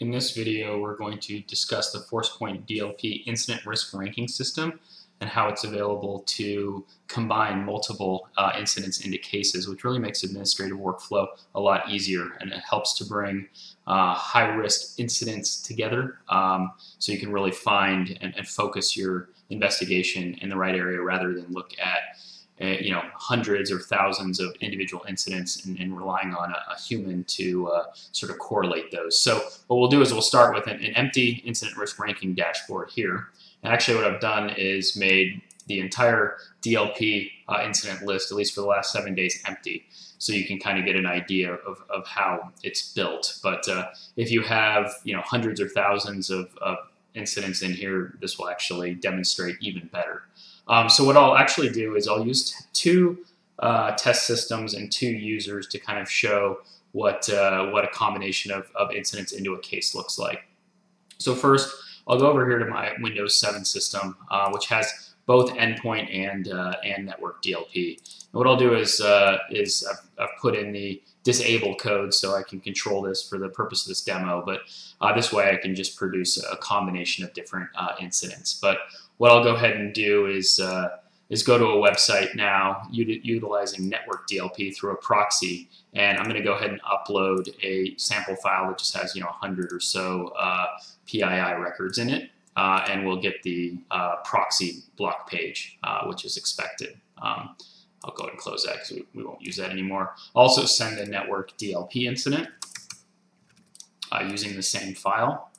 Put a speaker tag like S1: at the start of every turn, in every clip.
S1: In this video, we're going to discuss the Forcepoint DLP incident risk ranking system and how it's available to combine multiple uh, incidents into cases, which really makes administrative workflow a lot easier and it helps to bring uh, high risk incidents together um, so you can really find and, and focus your investigation in the right area rather than look at you know hundreds or thousands of individual incidents and, and relying on a, a human to uh, sort of correlate those. So what we'll do is we'll start with an, an, empty incident risk ranking dashboard here. And actually what I've done is made the entire DLP uh, incident list, at least for the last seven days, empty. So you can kind of get an idea of, of how it's built. But uh, if you have you know hundreds or thousands of, of incidents in here, this will actually demonstrate even better. Um, so what I'll actually do is I'll use two uh, test systems and two users to kind of show what uh, what a combination of, of incidents into a case looks like. So first, I'll go over here to my Windows 7 system, uh, which has both endpoint and uh, and network DLP. And what I'll do is uh, is I've, I've, put in the disable code so I can control this for the purpose of this demo. But uh, this way, I can just produce a combination of different incidents. But what I'll go ahead and do is uh, is go to a website now utilizing network DLP through a proxy, and I'm going to go ahead and upload a sample file that just has you know 100 or so uh, PII records in it, uh, and we'll get the uh, proxy block page, uh, which is expected. Um, I'll go ahead and close that because we, we, won't use that anymore. Also send a network DLP incident uh, using the same file.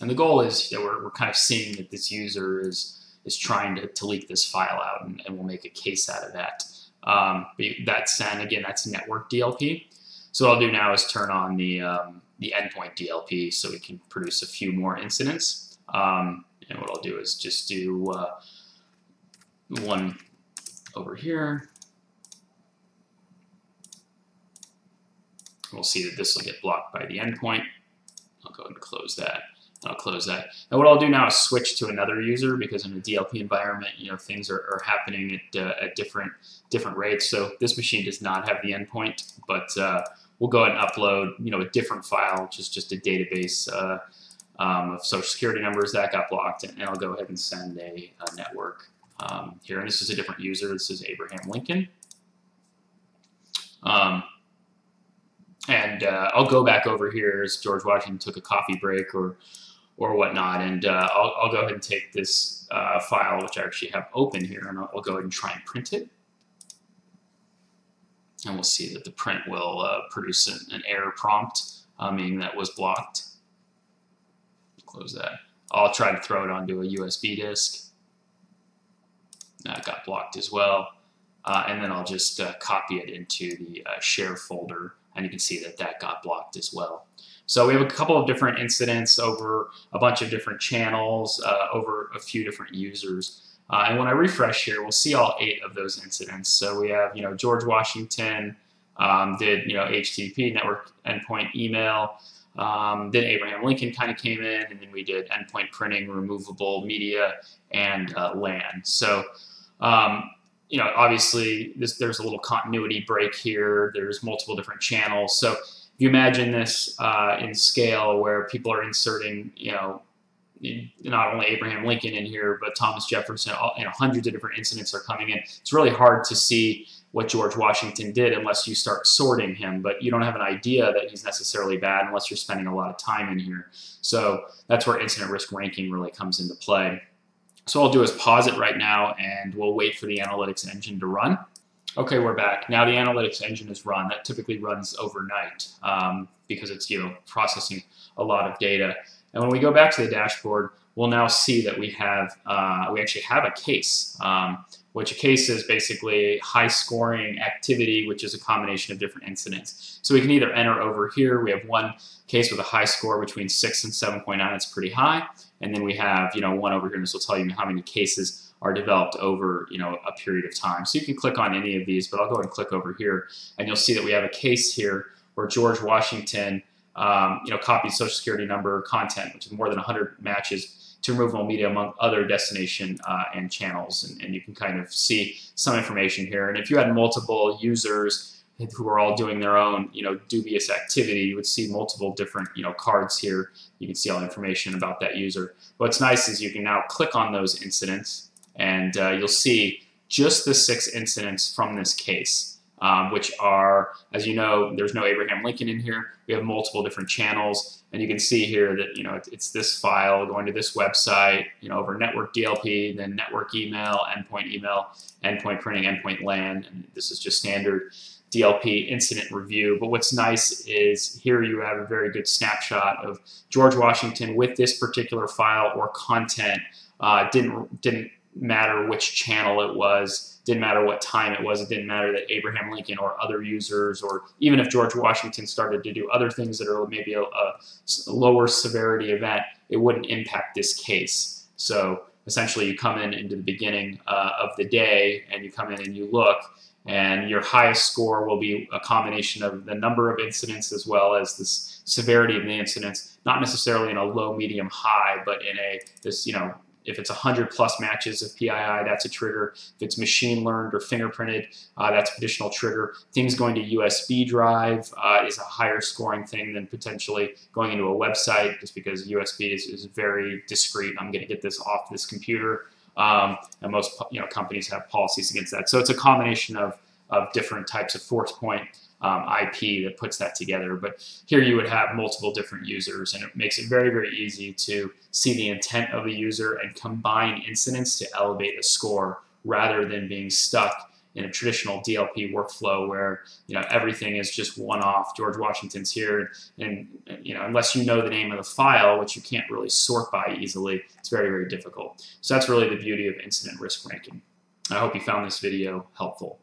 S1: And the goal is that we're, we're kind of seeing that this user is is trying to, to leak this file out, and, and we'll make a case out of that. Um, that's and again that's network DLP. So what I'll do now is turn on the um, the endpoint DLP so we can produce a few more incidents. Um, and what I'll do is just do uh, one over here. We'll see that this will get blocked by the endpoint. I'll go ahead and close that. I'll close that. And what I'll do now is switch to another user because in a DLP environment, you know, things are, are happening at, uh, at different different rates. So this machine does not have the endpoint, but uh, we'll go ahead and upload, you know, a different file, which is just a database uh, um, of social security numbers that got blocked, and I'll go ahead and send a, a network um, here. And this is a different user. This is Abraham Lincoln. Um, and uh, I'll go back over here as George Washington took a coffee break or or whatnot. And uh, I'll, I'll, go ahead and take this uh, file, which I actually have open here, and I'll, I'll, go ahead and try and print it. And we'll see that the print will uh, produce an, an, error prompt, uh, meaning that was blocked. Close that. I'll try to throw it onto a USB disk. That got blocked as well. Uh, and then I'll just uh, copy it into the share folder, and you can see that that got blocked as well. So we have a couple of different incidents over a bunch of different channels, uh, over a few different users. Uh, and when I refresh here, we'll see all eight of those incidents. So we have, you know, George Washington um, did, you know, HTTP, network endpoint email. Um, then Abraham Lincoln kind of came in, and then we did endpoint printing, removable media, and uh, LAN. So, um, you know, obviously this, there's a little continuity break here. There's multiple different channels. So if you imagine this uh, in scale where people are inserting, you know, not only Abraham Lincoln in here, but Thomas Jefferson, you know, hundreds of different incidents are coming in. It's really hard to see what George Washington did unless you start sorting him, but you don't have an idea that he's necessarily bad unless you're spending a lot of time in here. So that's where incident risk ranking really comes into play. So I'll do is pause it right now and we'll wait for the analytics engine to run. Okay, we're back. Now the analytics engine is run. That typically runs overnight um, because it's you know processing a lot of data. And when we go back to the dashboard, we'll now see that we have uh, we actually have a case, um, which a case is basically high scoring activity, which is a combination of different incidents. So we can either enter over here. We have one case with a high score between six and seven point nine. It's pretty high, and then we have you know one over here, and this will tell you how many cases are developed over you know a period of time. So you can click on any of these, but I'll go ahead and click over here, and you'll see that we have a case here where George Washington um, you know copied Social Security number content, which is more than 100 matches to removable media among other destination uh, and channels, and, and you can kind of see some information here. And if you had multiple users who are all doing their own, you know, dubious activity, you would see multiple different, you know, cards here. You can see all the information about that user. What's nice is you can now click on those incidents and uh, you'll see just the six incidents from this case, um, which are, as you know, there's no Abraham Lincoln in here. We have multiple different channels, and you can see here that you know it's this file going to this website, you know, over network DLP, then network email, endpoint email, endpoint printing, endpoint LAN, and this is just standard DLP incident review. But what's nice is here you have a very good snapshot of George Washington with this particular file or content. Uh, didn't didn't matter which channel it was, didn't matter what time it was, it didn't matter that Abraham Lincoln or other users, or even if George Washington started to do other things that are maybe a, a lower severity event, it wouldn't impact this case. So essentially, you come in into the beginning uh, of the day and you come in and you look, and your highest score will be a combination of the number of incidents as well as the severity of the incidents, not necessarily in a low, medium, high, but in a this you know if it's 100 plus matches of PII, that's a trigger. If it's machine learned or fingerprinted, uh, that's additional trigger. Things going to USB drive uh, is a higher scoring thing than potentially going into a website just because USB is, is very discreet. I'm going to get this off this computer. Um, and most you know companies have policies against that. So it's a combination of, of different types of Forcepoint um, IP that puts that together. But here you would have multiple different users, and it makes it very, very easy to see the intent of a user and combine incidents to elevate a score rather than being stuck in a traditional DLP workflow where you know everything is just one-off. George Washington's here, and you know unless you know the name of the file, which you can't really sort by easily, it's very, very difficult. So that's really the beauty of incident risk ranking. I hope you found this video helpful.